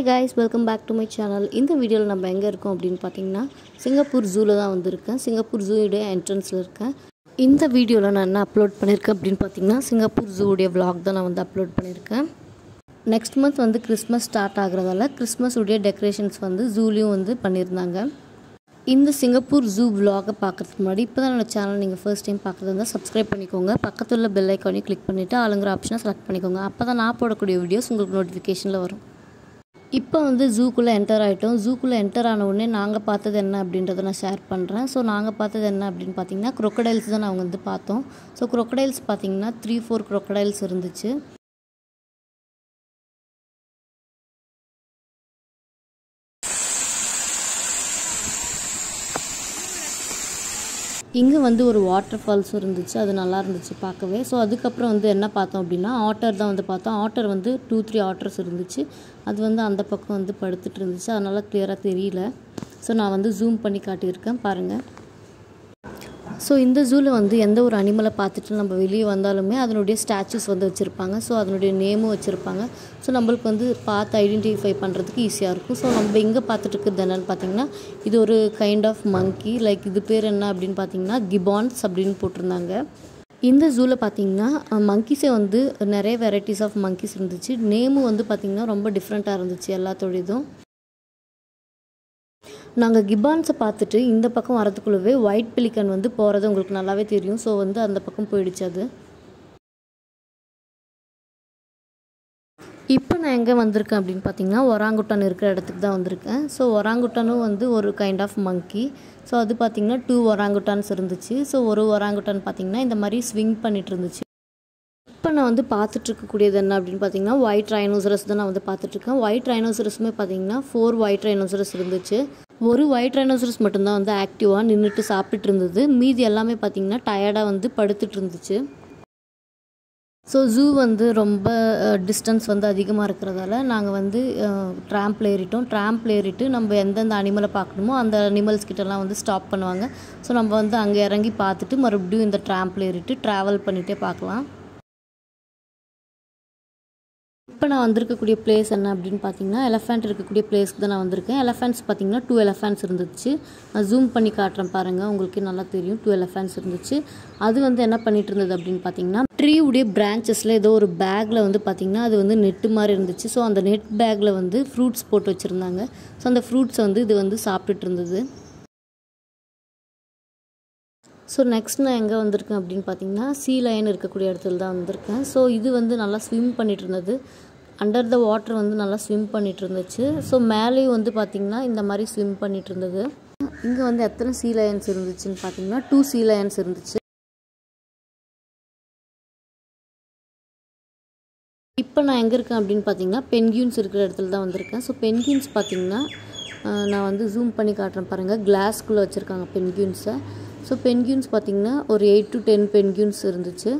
Hi guys welcome back to my channel இந்த வீடியோவில் நம்ம எங்கே இருக்கோம் அப்படின்னு பார்த்தீங்கன்னா சிங்கப்பூர் ஜூவில் தான் வந்திருக்கேன். சிங்கப்பூர் ஜூவுடைய என்ட்ரன்ஸில் இருக்கேன். இந்த வீடியோவில் நான் என்ன அப்லோட் பண்ணியிருக்கேன் அப்படின்னு பார்த்தீங்கன்னா சிங்கப்பூர் ஜூவுடைய vlog தான் நான் வந்து அப்லோட் பண்ணியிருக்கேன் நெக்ஸ்ட் மந்த் வந்து கிறிஸ்மஸ் ஸ்டார்ட் ஆகுறதால கிறிஸ்மஸ் உடைய டெக்கரேஷன்ஸ் வந்து ஜூலையும் வந்து பண்ணியிருந்தாங்க இந்த சிங்கப்பூர் ஜூ விலாகை பார்க்குறதுக்கு முன்னாடி இப்போ தான் சேனல் நீங்கள் ஃபர்ஸ்ட் டைம் பார்க்குறது இருந்தால் சப்ஸ்கிரைப் பண்ணிக்கோங்க. பக்கத்தில் உள்ள பெல் ஐக்கானையும் கிளிக் பண்ணிவிட்டு ஆளுங்கிற ஆப்ஷனை செலக்ட் பண்ணிக்கோங்க. அப்போ தான் நான் போடக்கூடிய வீடியோஸ் உங்களுக்கு நோட்டிஃபிகேஷனில் வரும். இப்போ வந்து ஜூக்குள்ளே என்டர் ஆகிட்டோம் ஜூக்குள்ளே என்டர் ஆன உடனே நாங்கள் பார்த்தது என்ன அப்படின்றத நான் ஷேர் பண்ணுறேன் ஸோ நாங்கள் பார்த்தது என்ன அப்படின்னு பார்த்தீங்கன்னா க்ரொக்கடைல்ஸ் தான் நாங்கள் வந்து பார்த்தோம். ஸோ க்ரொக்கடைல்ஸ் பார்த்தீங்கன்னா த்ரீ ஃபோர் க்ரொக்கடைல்ஸ் இருந்துச்சு. இங்கே வந்து ஒரு வாட்டர் ஃபால்ஸும் இருந்துச்சு அது நல்லா இருந்துச்சு பார்க்கவே. ஸோ அதுக்கப்புறம் வந்து என்ன பார்த்தோம் அப்படின்னா ஆட்டர் தான் வந்து பார்த்தோம். ஆட்டர் வந்து டூ த்ரீ ஆட்டர்ஸ் இருந்துச்சு. அது வந்து அந்த பக்கம் வந்து படுத்துட்டு இருந்துச்சு. அதனால் கிளியராக தெரியல. ஸோ நான் வந்து ஜூம் பண்ணி காட்டியிருக்கேன் பாருங்கள் ஸோ இந்த ஜூவில் வந்து எந்த ஒரு அனிமலை பார்த்துட்டு நம்ம வெளியே வந்தாலுமே அதனுடைய ஸ்டாச்சுஸ் வந்து வச்சுருப்பாங்க. ஸோ அதனுடைய நேமும் வச்சுருப்பாங்க. ஸோ நம்மளுக்கு வந்து பார்த்து ஐடென்டிஃபை பண்ணுறதுக்கு ஈஸியாக இருக்கும். ஸோ நம்ம இங்கே பார்த்துட்டு இருக்கிறது என்னென்னு பார்த்தீங்கன்னா இது ஒரு கைண்ட் ஆஃப் மங்கி லைக் இது பேர் என்ன அப்படின்னு பார்த்தீங்கன்னா கிபான்ஸ் அப்படின்னு போட்டிருந்தாங்க. இந்த ஜூவில் பார்த்தீங்கன்னா மங்கீஸே வந்து நிறைய வெரைட்டிஸ் ஆஃப் மங்கீஸ் இருந்துச்சு. நேமும் வந்து பார்த்திங்கன்னா ரொம்ப டிஃப்ரெண்ட்டாக இருந்துச்சு எல்லாத்தோடையதும் நாங்கள் கிபான்ஸை பார்த்துட்டு இந்த பக்கம் வரதுக்குள்ளவே ஒயிட் பிலிக்கன் வந்து போகிறது உங்களுக்கு நல்லாவே தெரியும். ஸோ வந்து அந்த பக்கம் போயிடுச்சு அது. இப்போ நான் எங்கே வந்திருக்கேன் அப்படின்னு பார்த்தீங்கன்னா ஒராங்குட்டான் இருக்கிற இடத்துக்கு தான் வந்திருக்கேன். ஸோ ஒராங்குட்டானும் வந்து ஒரு கைண்ட் ஆஃப் மங்கி ஸோ அது பார்த்திங்கன்னா டூ ஒராங்குட்டான்ஸ் இருந்துச்சு. ஸோ ஒரு ஒராங்குட்டான் பார்த்திங்கன்னா இந்த மாதிரி ஸ்விங் பண்ணிட்டு இருந்துச்சு. இப்போ நான் வந்து பார்த்துட்ருக்கக்கூடியது என்ன அப்படின்னு பார்த்தீங்கன்னா ஒயிட் ரைனோசரஸ் தான் நான் வந்து பார்த்துட்ருக்கேன் ஒயிட் ரைனோசரஸுமே பார்த்தீங்கன்னா ஃபோர் ஒயிட் ரைனோசரஸ் இருந்துச்சு. ஒரு ஒயிட் ரைனோசரஸ் மட்டும்தான் வந்து ஆக்டிவாக நின்றுட்டு சாப்பிட்டுட்டு இருந்தது மீதி எல்லாமே பார்த்தீங்கன்னா டயர்டாக வந்து படுத்துட்டு இருந்துச்சு ஸோ ஜூ வந்து ரொம்ப டிஸ்டன்ஸ் வந்து அதிகமாக இருக்கிறதால நாங்கள் வந்து ட்ராம்பில் ஏறிட்டோம். ட்ராம்பில் ஏறிட்டு நம்ம எந்தெந்த அனிமலை பார்க்கணுமோ அந்த அனிமல்ஸ் கிட்டலாம் வந்து ஸ்டாப் பண்ணுவாங்க. ஸோ நம்ம வந்து அங்கே இறங்கி பார்த்துட்டு மறுபடியும் இந்த ட்ராம்பில் ஏறிட்டு ட்ராவல் பண்ணிகிட்டே பார்க்கலாம். இப்போ நான் வந்திருக்கக்கூடிய பிளேஸ் என்ன அப்படின்னு பார்த்தீங்கன்னா எலஃபெண்ட் இருக்கக்கூடிய பிளேஸ்க்கு தான் நான் வந்திருக்கேன். எலஃபெண்ட்ஸ் பார்த்தீங்கன்னா டூ எலஃபெண்ட்ஸ் இருந்துச்சு. நான் ஜூம் பண்ணி காட்டுறேன் பாருங்கள் உங்களுக்கு நல்லா தெரியும். டூ எலஃபெண்ட்ஸ் இருந்துச்சு. அது வந்து என்ன பண்ணிட்டு இருந்தது அப்படின்னு பார்த்தீங்கன்னா ட்ரீவுடைய பிரான்ச்சஸில் ஏதோ ஒரு பேக்கில் வந்து பார்த்தீங்கன்னா அது வந்து நெட்டு மாதிரி இருந்துச்சு. ஸோ அந்த நெட் பேக்கில் வந்து ஃப்ரூட்ஸ் போட்டு வச்சுருந்தாங்க. ஸோ அந்த ஃப்ரூட்ஸை வந்து இது வந்து சாப்பிட்டுட்டு இருந்தது. ஸோ நெக்ஸ்ட் நான் எங்கே வந்திருக்கேன் அப்படின்னு பார்த்தீங்கன்னா சீ லயன் இருக்கக்கூடிய இடத்துல தான் வந்திருக்கேன். ஸோ இது வந்து நல்லா ஸ்விம் பண்ணிகிட்டு இருந்தது. அண்டர் த வாட்டர் வந்து நல்லா ஸ்விம் பண்ணிகிட்டு இருந்துச்சு. ஸோ மேலேயும் வந்து பார்த்திங்கன்னா இந்த மாதிரி ஸ்விம் பண்ணிகிட்டு இருந்தது. இங்கே வந்து எத்தனை சீ லயன்ஸ் இருந்துச்சுன்னு பார்த்தீங்கன்னா டூ சீ லயன்ஸ் இருந்துச்சு. இப்போ நான் எங்கே இருக்கேன் அப்படின்னு பார்த்தீங்கன்னா பென்கியூன்ஸ் இருக்கிற இடத்துல தான் வந்திருக்கேன். ஸோ பென்கியூன்ஸ் பார்த்தீங்கன்னா நான் வந்து ஜூம் பண்ணி காட்டுறேன் பாருங்கள் கிளாஸ்க்குள்ளே வச்சுருக்காங்க பென்கியூன்ஸை ஸோ பென்கியூன்ஸ் பார்த்திங்கன்னா ஒரு எயிட் டு டென் பென்கியூன்ஸ் இருந்துச்சு.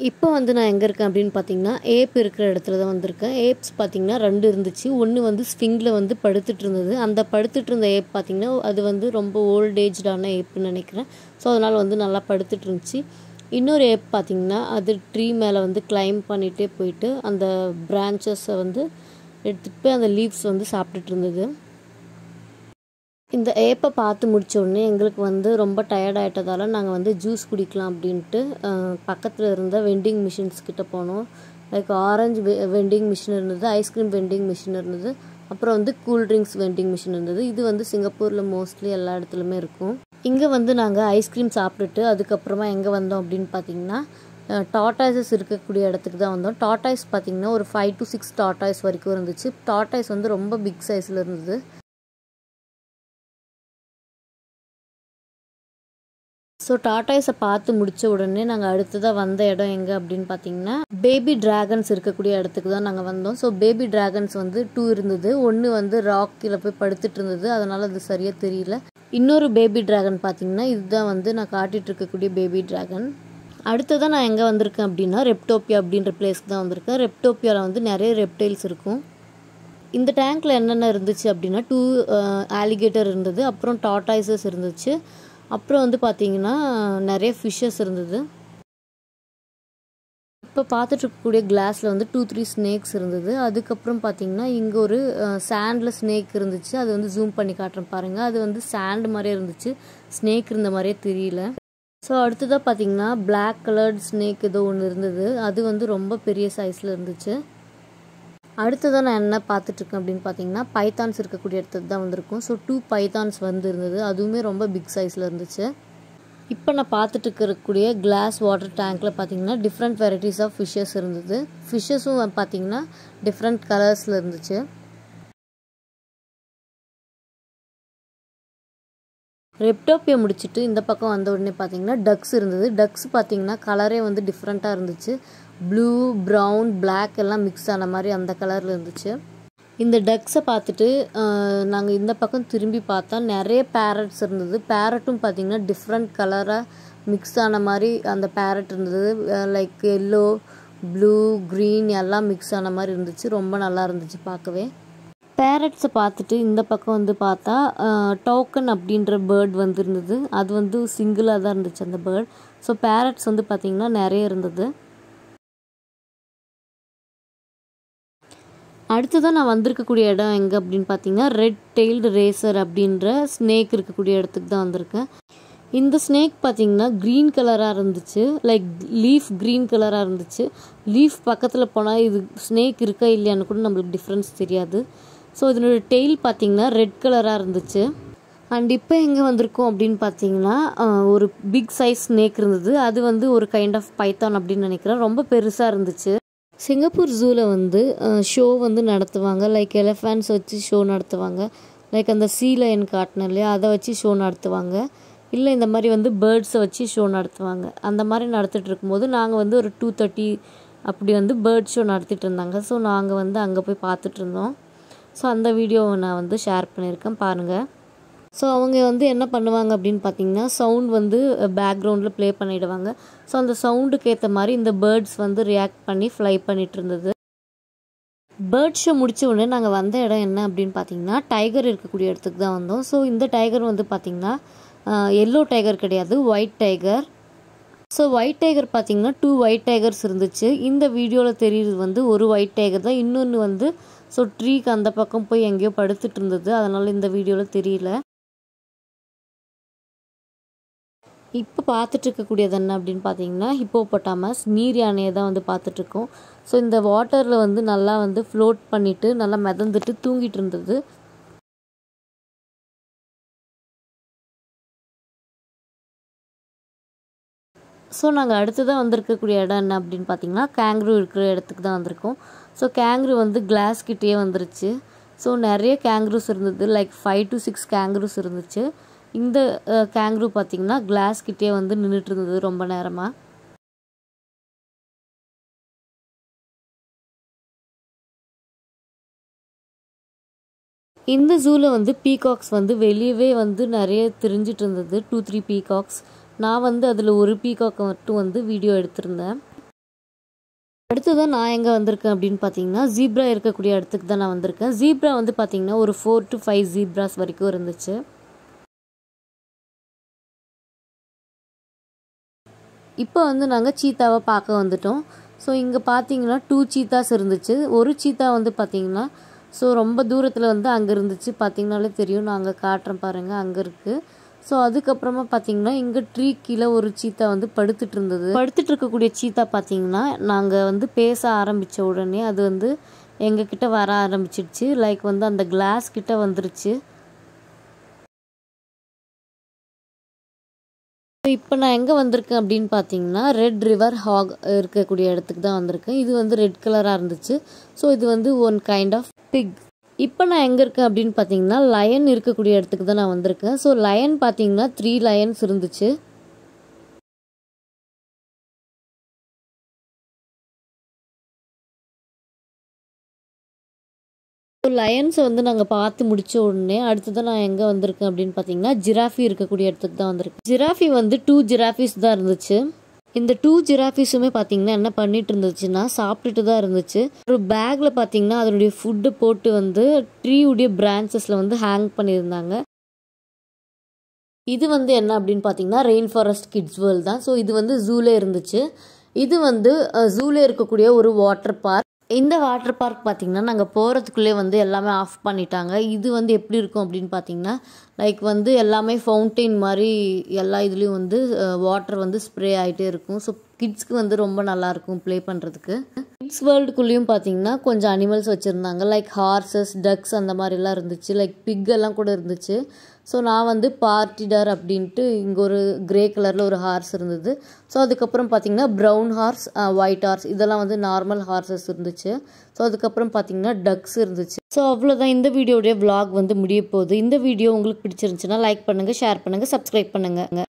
இப்போ வந்து நான் எங்கே இருக்கேன் அப்படின்னு பார்த்தீங்கன்னா ஏப் இருக்கிற இடத்துல தான் வந்திருக்கேன். ஏப்ஸ் பார்த்திங்கன்னா ரெண்டு இருந்துச்சு. ஒன்று வந்து ஸ்விங்கில் வந்து படுத்துட்டு இருந்தது. அந்த படுத்துட்டு இருந்த ஏப் பார்த்திங்கன்னா அது வந்து ரொம்ப ஓல்டேஜ்டான ஏப்புன்னு நினைக்கிறேன். ஸோ அதனால் வந்து நல்லா படுத்துட்டு இருந்துச்சு. இன்னொரு ஏப் பார்த்திங்கன்னா அது ட்ரீ மேலே வந்து கிளைம் பண்ணிகிட்டே போயிட்டு அந்த பிரான்ச்சஸை வந்து எடுத்துகிட்டு போய் அந்த லீவ்ஸ் வந்து சாப்பிட்டுட்டு இருந்தது. இந்த ஏப்பை பார்த்து முடித்தோடனே எங்களுக்கு வந்து ரொம்ப டயர்ட் நாங்கள் வந்து ஜூஸ் குடிக்கலாம் அப்படின்ட்டு பக்கத்தில் இருந்த வெண்டிங் மிஷின்ஸ்கிட்ட போனோம். லைக் ஆரஞ்சு வெண்டிங் மிஷின் இருந்தது ஐஸ்கிரீம் வெண்டிங் மிஷின் இருந்தது அப்புறம் வந்து கூல்ட்ரிங்க்ஸ் வெண்டிங் மிஷின் இருந்தது. இது வந்து சிங்கப்பூரில் மோஸ்ட்லி எல்லா இடத்துலையுமே இருக்கும். இங்கே வந்து நாங்கள் ஐஸ்கிரீம் சாப்பிட்டுட்டு அதுக்கப்புறமா எங்கே வந்தோம் அப்படின்னு பார்த்தீங்கன்னா டாட்டாய்ஸஸ் இருக்கக்கூடிய இடத்துக்கு தான் வந்தோம். டாட்டாய்ஸ் பார்த்திங்கன்னா ஒரு ஃபைவ் டு சிக்ஸ் டாட்டாய்ஸ் வரைக்கும் இருந்துச்சு. டாட்டாய்ஸ் வந்து ரொம்ப பிக் சைஸில் இருந்தது. ஸோ டாட்டாய்ஸை பார்த்து முடித்த உடனே நாங்கள் அடுத்ததாக வந்த இடம் எங்கே அப்படின்னு பார்த்தீங்கன்னா பேபி ட்ராகன்ஸ் இருக்கக்கூடிய இடத்துக்கு தான் நாங்கள் வந்தோம். ஸோ பேபி ட்ராகன்ஸ் வந்து டூ இருந்தது. ஒன்று வந்து ராக்கில் போய் படுத்துட்டு இருந்தது. அதனால் அது சரியாக தெரியல. இன்னொரு பேபி ட்ராகன் பார்த்தீங்கன்னா இதுதான் வந்து நான் காட்டிகிட்டு இருக்கக்கூடிய பேபி ட்ராகன் அடுத்ததான் நான் எங்கே வந்திருக்கேன் அப்படின்னா ரெப்டோப்பியா அப்படின்ற பிளேஸ்க்கு தான் வந்திருக்கேன். ரெப்டோப்பியாவில் வந்து நிறைய ரெப்டைல்ஸ் இருக்கும். இந்த டேங்க்கில் என்னென்ன இருந்துச்சு அப்படின்னா டூ ஆலிகேட்டர் uh, இருந்தது. அப்புறம் டாட்டாய்ஸஸ் இருந்துச்சு. அப்புறம் வந்து பார்த்திங்கன்னா நிறைய ஃபிஷ்ஷஸ் இருந்தது. இப்போ பார்த்துட்டு இருக்கக்கூடிய கிளாஸில் வந்து டூ த்ரீ ஸ்னேக்ஸ் இருந்தது. அதுக்கப்புறம் பார்த்தீங்கன்னா இங்கே ஒரு சாண்டில் ஸ்னேக் இருந்துச்சு. அது வந்து ஜூம் பண்ணி காட்டுறேன் பாருங்கள் அது வந்து சாண்ட் மாதிரியே இருந்துச்சு. ஸ்னேக் இருந்த மாதிரியே தெரியல. ஸோ அடுத்ததாக பார்த்தீங்கன்னா பிளாக் கலர்ட் ஸ்னேக் ஏதோ ஒன்று இருந்தது. அது வந்து ரொம்ப பெரிய சைஸில் இருந்துச்சு. அடுத்ததாக நான் என்ன பார்த்துட்ருக்கேன் அப்படின்னு பார்த்தீங்கன்னா பைத்தான்ஸ் இருக்கக்கூடிய இடத்துல தான் வந்திருக்கும். ஸோ டூ பைத்தான்ஸ் வந்து இருந்தது அதுவுமே ரொம்ப பிக் சைஸில் இருந்துச்சு. இப்போ நான் பார்த்துட்டு இருக்கக்கூடிய கிளாஸ் வாட்டர் டேங்க்கில் பார்த்தீங்கன்னா டிஃப்ரெண்ட் வெரைட்டிஸ் ஆஃப் ஃபிஷ்ஷஸ் இருந்தது. ஃபிஷ்ஷஸும் பார்த்தீங்கன்னா டிஃப்ரெண்ட் கலர்ஸில் இருந்துச்சு. ரெப்டோப்பியை முடிச்சுட்டு இந்த பக்கம் வந்த உடனே பார்த்தீங்கன்னா டக்ஸ் இருந்தது. டக்ஸ் பார்த்தீங்கன்னா கலரே வந்து டிஃப்ரெண்ட்டாக இருந்துச்சு. ப்ளூ ப்ரௌன் பிளாக் எல்லாம் மிக்ஸ் ஆன மாதிரி அந்த கலரில் இருந்துச்சு. இந்த டக்ஸை பார்த்துட்டு நாங்கள் இந்த பக்கம் திரும்பி பார்த்தா நிறைய பேரட்ஸ் இருந்தது. பேரட்டும் பார்த்தீங்கன்னா டிஃப்ரெண்ட் கலராக மிக்ஸ் ஆன மாதிரி அந்த பேரட் இருந்தது. லைக் எல்லோ ப்ளூ க்ரீன் எல்லாம் மிக்ஸ் ஆன மாதிரி இருந்துச்சு. ரொம்ப நல்லா இருந்துச்சு பார்க்கவே. பேரட்ஸை பார்த்துட்டு இந்த பக்கம் வந்து பார்த்தா டோக்கன் அப்படின்ற பேர்ட் வந்து இருந்தது அது வந்து சிங்கிளாக தான் இருந்துச்சு அந்த பேர்ட் ஸோ பேரட்ஸ் வந்து பார்த்திங்கன்னா நிறைய இருந்தது. அடுத்ததான் நான் வந்திருக்கக்கூடிய இடம் எங்கே அப்படின்னு பார்த்தீங்கன்னா ரெட் டெய்ல்டு ரேசர் அப்படின்ற ஸ்னேக் இருக்கக்கூடிய இடத்துக்கு தான் வந்திருக்கேன். இந்த ஸ்னேக் பார்த்தீங்கன்னா க்ரீன் கலராக இருந்துச்சு. லைக் லீஃப் க்ரீன் கலராக இருந்துச்சு. லீஃப் பக்கத்தில் போனால் இது ஸ்னேக் இருக்கா இல்லையான்னு கூட நம்மளுக்கு டிஃப்ரென்ஸ் தெரியாது. ஸோ இதனோட டெய்ல் பார்த்திங்கன்னா ரெட் கலராக இருந்துச்சு. அண்ட் இப்போ எங்கே வந்திருக்கோம் அப்படின்னு பார்த்தீங்கன்னா ஒரு பிக் சைஸ் ஸ்னேக் இருந்தது. அது வந்து ஒரு கைண்ட் ஆஃப் பைத்தான் அப்படின்னு நினைக்கிறேன். ரொம்ப பெருசாக இருந்துச்சு. சிங்கப்பூர் ஜூவில் வந்து ஷோ வந்து நடத்துவாங்க. லைக் எலஃபேண்ட்ஸ் வச்சு ஷோ நடத்துவாங்க. லைக் அந்த சீ லைன் காட்டினேன் இல்லையா அதை வச்சு ஷோ நடத்துவாங்க. இல்லை இந்த மாதிரி வந்து பேர்ட்ஸை வச்சு ஷோ நடத்துவாங்க. அந்த மாதிரி நடத்திட்டு இருக்கும்போது நாங்கள் வந்து ஒரு டூ தேர்ட்டி அப்படி வந்து பேர்ட் ஷோ நடத்திட்டு இருந்தாங்க. ஸோ நாங்கள் வந்து அங்கே போய் பார்த்துட்டு இருந்தோம். ஸோ அந்த வீடியோவை நான் வந்து ஷேர் பண்ணியிருக்கேன் பாருங்கள் ஸோ அவங்க வந்து என்ன பண்ணுவாங்க அப்படின்னு பார்த்தீங்கன்னா சவுண்ட் வந்து பேக்ரவுண்டில் ப்ளே பண்ணிவிடுவாங்க ஸோ அந்த சவுண்டுக்கு ஏற்ற மாதிரி இந்த பேர்ட்ஸ் வந்து ரியாக்ட் பண்ணி ஃப்ளை பண்ணிட்டு இருந்தது. பேர்ட் ஷோ முடித்த உடனே நாங்கள் வந்த இடம் என்ன அப்படின்னு பார்த்தீங்கன்னா டைகர் இருக்கக்கூடிய இடத்துக்கு தான் வந்தோம். ஸோ இந்த டைகர் வந்து பார்த்திங்கன்னா எல்லோ டைகர் கிடையாது white tiger so white tiger பார்த்தீங்கன்னா டூ ஒயிட் டைகர்ஸ் இருந்துச்சு. இந்த வீடியோவில் தெரியுது வந்து ஒரு ஒயிட் டைகர் தான். இன்னொன்று வந்து ஸோ ட்ரீக்கு அந்த பக்கம் போய் எங்கேயோ படுத்துட்டு இருந்தது. அதனால் இந்த வீடியோவில் தெரியல. இப்போ பார்த்துட்டு இருக்கக்கூடியது என்ன அப்படின்னு பார்த்தீங்கன்னா ஹிப்போபொட்டாமஸ் நீர் யானையை தான் வந்து பார்த்துட்ருக்கோம் ஸோ இந்த வாட்டரில் வந்து நல்லா வந்து ஃப்ளோட் பண்ணிவிட்டு நல்லா மிதந்துட்டு தூங்கிட்டு இருந்தது. ஸோ நாங்கள் அடுத்ததாக வந்திருக்கக்கூடிய இடம் என்ன அப்படின்னு பார்த்தீங்கன்னா கேங்க்ரூ இருக்கிற இடத்துக்கு தான் வந்திருக்கோம். ஸோ கேங்க்ரு வந்து கிளாஸ் கிட்டேயே வந்துருச்சு. ஸோ நிறைய கேங்க்ரூஸ் இருந்தது. Like five to six kangaroos இருந்துச்சு. இந்த கேங்க்ரூ பார்த்திங்கன்னா கிளாஸ் கிட்டே வந்து நின்றுட்டு இருந்தது ரொம்ப நேரமாக இந்த ஜூவில் வந்து பீகாக்ஸ் வந்து வெளியவே வந்து நிறைய தெரிஞ்சிட்டு இருந்தது டூ த்ரீ பீகாக்ஸ் நான் வந்து அதில் ஒரு பீகாக்கை மட்டும் வந்து வீடியோ எடுத்திருந்தேன். அடுத்ததான் நான் எங்கே வந்திருக்கேன் அப்படின்னு பார்த்தீங்கன்னா ஜீப்ரா இருக்கக்கூடிய இடத்துக்கு தான் நான் வந்திருக்கேன். ஜீப்ரா வந்து பார்த்தீங்கன்னா ஒரு ஃபோர் டு ஃபைவ் ஜீப்ராஸ் வரைக்கும் இருந்துச்சு. இப்போ வந்து நாங்கள் சீத்தாவை பார்க்க வந்துட்டோம். ஸோ இங்கே பார்த்தீங்கன்னா டூ சீத்தாஸ் இருந்துச்சு. ஒரு சீத்தா வந்து பார்த்தீங்கன்னா ஸோ ரொம்ப தூரத்தில் வந்து அங்கே இருந்துச்சு. பார்த்தீங்கனாலே தெரியும். நான் அங்கே காட்டுறேன் பாருங்கள் அங்கே இருக்குது ஸோ அதுக்கப்புறமா பார்த்தீங்கன்னா இங்கே ட்ரீ கீழே ஒரு சீத்தா வந்து படுத்துட்டு இருந்தது. படுத்துட்டு இருக்கக்கூடிய சீத்தா பார்த்தீங்கன்னா நாங்கள் வந்து பேச ஆரம்பித்த உடனே அது வந்து எங்ககிட்ட வர ஆரம்பிச்சிடுச்சு. லைக் வந்து அந்த கிளாஸ் கிட்ட வந்துருச்சு. இப்போ நான் எங்கே வந்திருக்கேன் அப்படின்னு பார்த்தீங்கன்னா ரெட் ரிவர் ஹாக் இருக்கக்கூடிய இடத்துக்கு தான் வந்திருக்கேன். இது வந்து ரெட் கலராக இருந்துச்சு. ஸோ இது வந்து ஒன் கைண்ட் ஆஃப் பிக் இப்போ நான் எங்கே இருக்கேன் அப்படின்னு பார்த்தீங்கன்னா லயன் இருக்கக்கூடிய இடத்துக்கு தான் நான் வந்திருக்கேன். ஸோ லயன் பார்த்தீங்கன்னா த்ரீ லயன்ஸ் இருந்துச்சு. லயன்ஸை வந்து நாங்கள் பார்த்து முடிச்ச உடனே அடுத்ததான் நான் எங்கே வந்திருக்கேன் அப்படின்னு பார்த்தீங்கன்னா ஜிராஃபி இருக்கக்கூடிய இடத்துக்கு தான் வந்திருக்கேன். ஜிராஃபி வந்து டூ ஜிராஃபிஸ் தான் இருந்துச்சு. இந்த டூ ஜிராஃபிஸுமே பார்த்தீங்கன்னா என்ன பண்ணிட்டு இருந்துச்சுன்னா சாப்பிட்டுட்டு தான் இருந்துச்சு. ஒரு பேக்கில் பார்த்தீங்கன்னா அதனுடைய ஃபுட்டு போட்டு வந்து ட்ரீவுடைய பிரான்ச்சஸில் வந்து ஹேங் பண்ணியிருந்தாங்க. இது வந்து என்ன அப்படின்னு பார்த்தீங்கன்னா ரெயின் ஃபாரஸ்ட் கிட்ஸ் வேர்ல்டு தான். ஸோ இது வந்து ஜூலே இருந்துச்சு. இது வந்து ஜூலே இருக்கக்கூடிய ஒரு வாட்டர் பார்க் இந்த வாட்டர் பார்க் பார்த்திங்கன்னா நாங்கள் போகிறதுக்குள்ளே வந்து எல்லாமே ஆஃப் பண்ணிட்டாங்க. இது வந்து எப்படி இருக்கும் அப்படின்னு பார்த்தீங்கன்னா லைக் வந்து எல்லாமே ஃபவுண்டெயின் மாதிரி எல்லா இதுலேயும் வந்து வாட்டர் வந்து ஸ்ப்ரே ஆகிட்டே இருக்கும். ஸோ கிட்ஸ்க்கு வந்து ரொம்ப நல்லாயிருக்கும் ப்ளே பண்ணுறதுக்கு கிட்ஸ் வேர்ல்டுக்குள்ளேயும் பார்த்தீங்கன்னா கொஞ்சம் அனிமல்ஸ் வச்சுருந்தாங்க. லைக் ஹார்சஸ் டக்ஸ் அந்த மாதிரிலாம் இருந்துச்சு. லைக் பிக் எல்லாம் கூட இருந்துச்சு. ஸோ நான் வந்து பார்ட்டிடர் அப்படின்ட்டு இங்கே ஒரு கிரே கலரில் ஒரு ஹார்ஸ் இருந்தது. ஸோ அதுக்கப்புறம் பார்த்தீங்கன்னா ப்ரௌன் ஹார்ஸ் ஒயிட் ஹார்ஸ் இதெல்லாம் வந்து நார்மல் ஹார்சஸ் இருந்துச்சு. ஸோ அதுக்கப்புறம் பார்த்தீங்கன்னா டக்ஸ் இருந்துச்சு. ஸோ அவ்வளோதான் இந்த வீடியோடைய விலாக் வந்து முடிய போகுது. இந்த வீடியோ உங்களுக்கு பிடிச்சிருந்துச்சுன்னா லைக் பண்ணுங்கள் ஷேர் பண்ணுங்கள் சப்ஸ்கிரைப் பண்ணுங்கள்